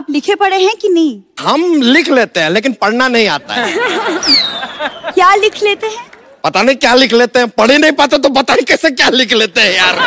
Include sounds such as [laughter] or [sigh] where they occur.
आप लिखे पढ़े हैं कि नहीं? हम लिख लेते हैं लेकिन पढ़ना नहीं आता है। [laughs] क्या लिख लेते हैं? पता नहीं क्या लिख लेते हैं पढ़ ही नहीं पाते तो पता नहीं कैसे क्या लिख लेते हैं यार।